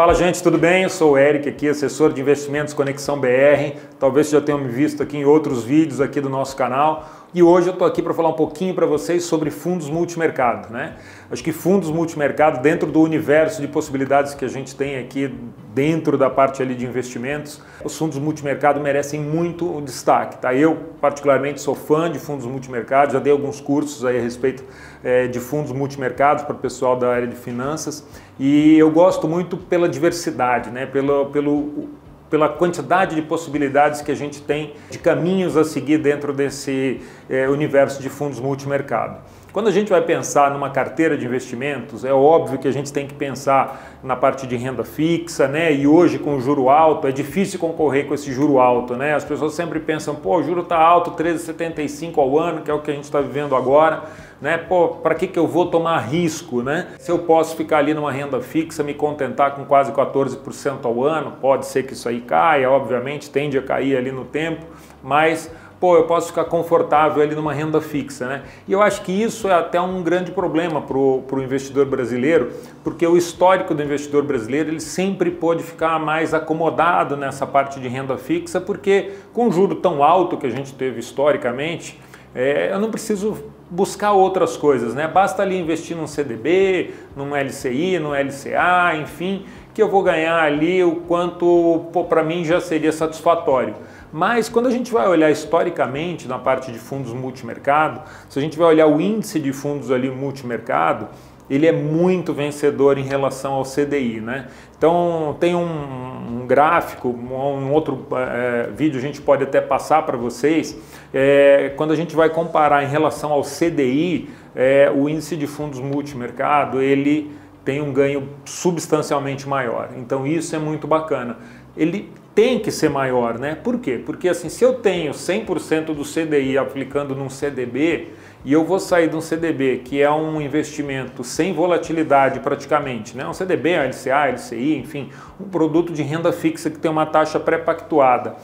Fala gente, tudo bem? Eu sou o Eric aqui, assessor de investimentos Conexão BR. Talvez já tenham me visto aqui em outros vídeos aqui do nosso canal. E hoje eu estou aqui para falar um pouquinho para vocês sobre fundos multimercado. Né? Acho que fundos multimercado, dentro do universo de possibilidades que a gente tem aqui dentro da parte ali de investimentos, os fundos multimercado merecem muito o destaque. Tá? Eu, particularmente, sou fã de fundos multimercado, já dei alguns cursos aí a respeito é, de fundos multimercados para o pessoal da área de finanças e eu gosto muito pela diversidade, né? pelo, pelo pela quantidade de possibilidades que a gente tem de caminhos a seguir dentro desse é, universo de fundos multimercado. Quando a gente vai pensar numa carteira de investimentos, é óbvio que a gente tem que pensar na parte de renda fixa, né? E hoje com o juro alto é difícil concorrer com esse juro alto, né? As pessoas sempre pensam, pô, o juro está alto, 13,75 ao ano, que é o que a gente está vivendo agora, né? Pô, para que, que eu vou tomar risco, né? Se eu posso ficar ali numa renda fixa, me contentar com quase 14% ao ano, pode ser que isso aí caia, obviamente tende a cair ali no tempo, mas pô, eu posso ficar confortável ali numa renda fixa, né? E eu acho que isso é até um grande problema para o investidor brasileiro, porque o histórico do investidor brasileiro ele sempre pode ficar mais acomodado nessa parte de renda fixa, porque com juro tão alto que a gente teve historicamente, é, eu não preciso buscar outras coisas, né? Basta ali investir num CDB, num LCI, num LCA, enfim, que eu vou ganhar ali o quanto para mim já seria satisfatório. Mas quando a gente vai olhar historicamente na parte de fundos multimercado, se a gente vai olhar o índice de fundos ali multimercado, ele é muito vencedor em relação ao CDI, né? Então tem um, um gráfico, um outro é, vídeo a gente pode até passar para vocês, é, quando a gente vai comparar em relação ao CDI, é, o índice de fundos multimercado, ele tem um ganho substancialmente maior. Então isso é muito bacana. Ele tem que ser maior, né? Por quê? Porque assim, se eu tenho 100% do CDI aplicando num CDB e eu vou sair de um CDB, que é um investimento sem volatilidade praticamente, né? Um CDB, um LCA, LCI, enfim, um produto de renda fixa que tem uma taxa pré-pactuada.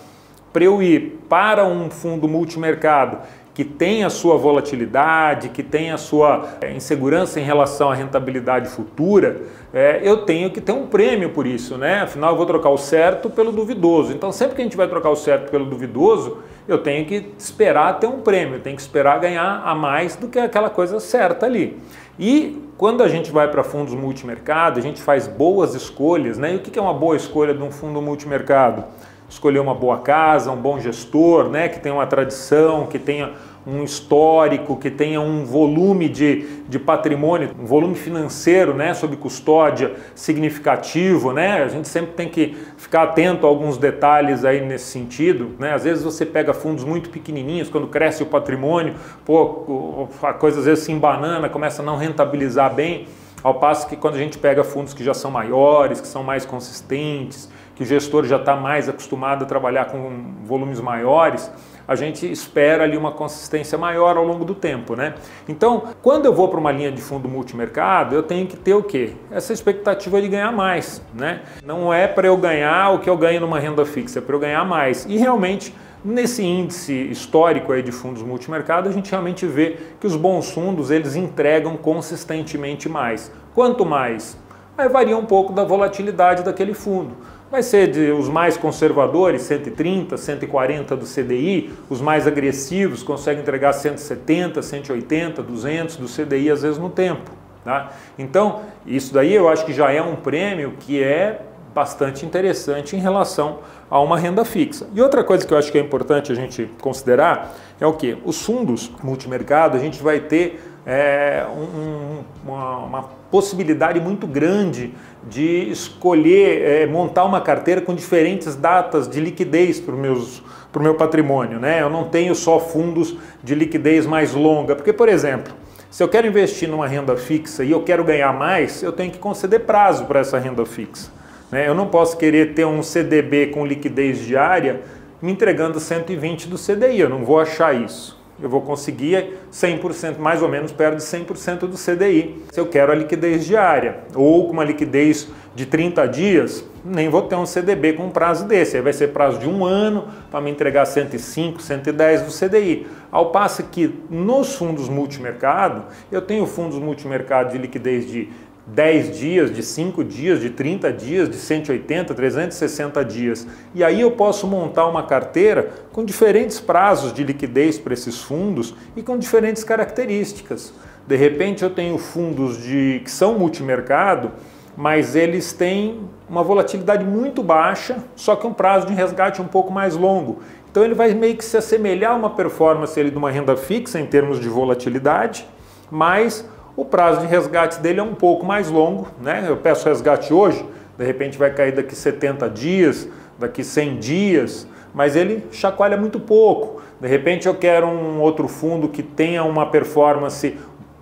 Para eu ir para um fundo multimercado que tem a sua volatilidade, que tem a sua é, insegurança em relação à rentabilidade futura, é, eu tenho que ter um prêmio por isso, né? Afinal, eu vou trocar o certo pelo duvidoso. Então, sempre que a gente vai trocar o certo pelo duvidoso, eu tenho que esperar ter um prêmio, tenho que esperar ganhar a mais do que aquela coisa certa ali. E quando a gente vai para fundos multimercado, a gente faz boas escolhas, né? E o que é uma boa escolha de um fundo multimercado? Escolher uma boa casa, um bom gestor, né, que tenha uma tradição, que tenha um histórico, que tenha um volume de, de patrimônio, um volume financeiro, né, sob custódia significativo, né? A gente sempre tem que ficar atento a alguns detalhes aí nesse sentido, né? Às vezes você pega fundos muito pequenininhos, quando cresce o patrimônio, pô, a coisa às vezes se embanana, começa a não rentabilizar bem. Ao passo que quando a gente pega fundos que já são maiores, que são mais consistentes, que o gestor já está mais acostumado a trabalhar com volumes maiores, a gente espera ali uma consistência maior ao longo do tempo, né? Então, quando eu vou para uma linha de fundo multimercado, eu tenho que ter o quê? Essa expectativa de ganhar mais, né? Não é para eu ganhar o que eu ganho numa renda fixa, é para eu ganhar mais. E realmente Nesse índice histórico aí de fundos multimercado, a gente realmente vê que os bons fundos eles entregam consistentemente mais. Quanto mais? Aí varia um pouco da volatilidade daquele fundo. Vai ser de os mais conservadores, 130, 140 do CDI, os mais agressivos conseguem entregar 170, 180, 200 do CDI às vezes no tempo. Tá? Então, isso daí eu acho que já é um prêmio que é bastante interessante em relação a uma renda fixa. E outra coisa que eu acho que é importante a gente considerar é o que? Os fundos multimercado, a gente vai ter é, um, uma, uma, possibilidade muito grande de escolher, é, montar uma carteira com diferentes datas de liquidez para o meu patrimônio. Né? Eu não tenho só fundos de liquidez mais longa, porque, por exemplo, se eu quero investir numa renda fixa e eu quero ganhar mais, eu tenho que conceder prazo para essa renda fixa. Né? Eu não posso querer ter um CDB com liquidez diária me entregando 120 do CDI, eu não vou achar isso. Eu vou conseguir 100%, mais ou menos perto de 100% do CDI, se eu quero a liquidez diária. Ou com uma liquidez de 30 dias, nem vou ter um CDB com um prazo desse. Aí vai ser prazo de um ano para me entregar 105, 110 do CDI. Ao passo que nos fundos multimercado, eu tenho fundos multimercado de liquidez de 10 dias, de 5 dias, de 30 dias, de 180, 360 dias. E aí eu posso montar uma carteira com diferentes prazos de liquidez para esses fundos e com diferentes características. De repente eu tenho fundos de que são multimercado, mas eles têm uma volatilidade muito baixa, só que um prazo de resgate um pouco mais longo. Então ele vai meio que se assemelhar a uma performance ele, de uma renda fixa em termos de volatilidade, mas o prazo de resgate dele é um pouco mais longo, né? Eu peço resgate hoje, de repente vai cair daqui 70 dias, daqui 100 dias, mas ele chacoalha muito pouco. De repente eu quero um outro fundo que tenha uma performance,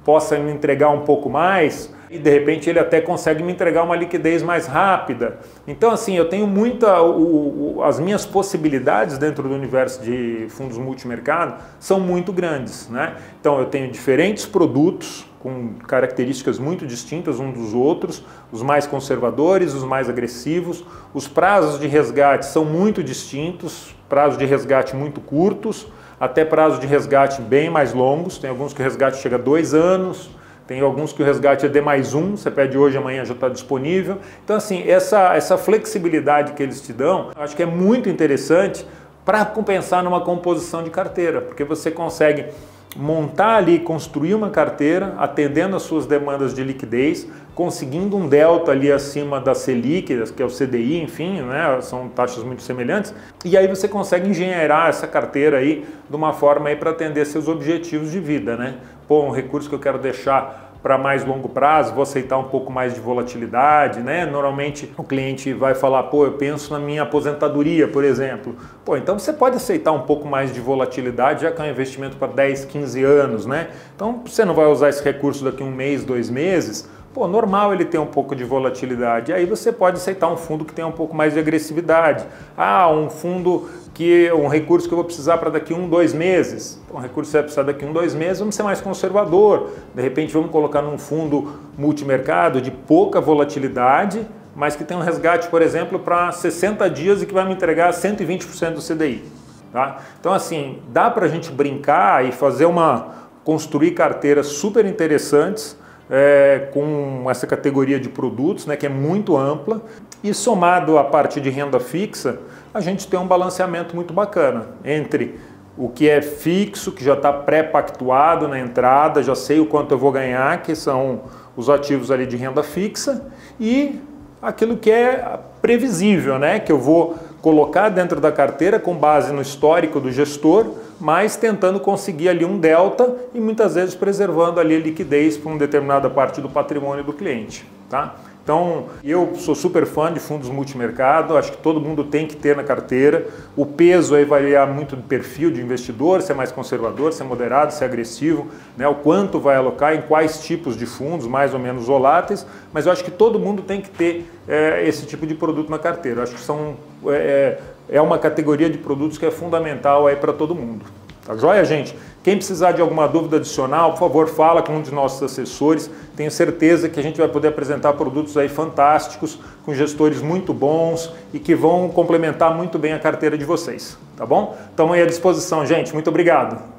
possa me entregar um pouco mais, e de repente ele até consegue me entregar uma liquidez mais rápida. Então, assim, eu tenho muita. O, o, as minhas possibilidades dentro do universo de fundos multimercado são muito grandes. Né? Então, eu tenho diferentes produtos com características muito distintas uns dos outros, os mais conservadores, os mais agressivos. Os prazos de resgate são muito distintos, prazos de resgate muito curtos, até prazos de resgate bem mais longos. Tem alguns que o resgate chega a dois anos. Tem alguns que o resgate é D mais um, você pede hoje, amanhã já está disponível. Então, assim, essa, essa flexibilidade que eles te dão, acho que é muito interessante para compensar numa composição de carteira, porque você consegue montar ali, construir uma carteira, atendendo às suas demandas de liquidez, conseguindo um delta ali acima da Selic, que é o CDI, enfim, né, são taxas muito semelhantes, e aí você consegue engenheirar essa carteira aí de uma forma aí para atender seus objetivos de vida, né? Pô, um recurso que eu quero deixar para mais longo prazo, vou aceitar um pouco mais de volatilidade, né? Normalmente o cliente vai falar, pô, eu penso na minha aposentadoria, por exemplo. Pô, então você pode aceitar um pouco mais de volatilidade, já que é um investimento para 10, 15 anos, né? Então você não vai usar esse recurso daqui um mês, dois meses, Pô, normal ele ter um pouco de volatilidade. Aí você pode aceitar um fundo que tenha um pouco mais de agressividade. Ah, um fundo que um recurso que eu vou precisar para daqui um, dois meses. Um recurso que você vai precisar daqui um, dois meses, vamos ser mais conservador. De repente vamos colocar num fundo multimercado de pouca volatilidade, mas que tem um resgate, por exemplo, para 60 dias e que vai me entregar 120% do CDI. Tá? Então assim, dá para a gente brincar e fazer uma construir carteiras super interessantes é, com essa categoria de produtos, né, que é muito ampla, e somado à parte de renda fixa, a gente tem um balanceamento muito bacana entre o que é fixo, que já está pré-pactuado na entrada, já sei o quanto eu vou ganhar, que são os ativos ali de renda fixa, e aquilo que é previsível, né? que eu vou colocar dentro da carteira com base no histórico do gestor, mas tentando conseguir ali um delta e muitas vezes preservando ali a liquidez para uma determinada parte do patrimônio do cliente. Tá? Então, eu sou super fã de fundos multimercado, acho que todo mundo tem que ter na carteira. O peso aí variar muito do perfil de investidor, se é mais conservador, se é moderado, se é agressivo, né? o quanto vai alocar, em quais tipos de fundos, mais ou menos voláteis, mas eu acho que todo mundo tem que ter é, esse tipo de produto na carteira. Eu acho que são, é, é uma categoria de produtos que é fundamental aí para todo mundo. Tá joia, gente? Quem precisar de alguma dúvida adicional, por favor, fala com um de nossos assessores. Tenho certeza que a gente vai poder apresentar produtos aí fantásticos, com gestores muito bons e que vão complementar muito bem a carteira de vocês, tá bom? Estamos aí à disposição, gente. Muito obrigado.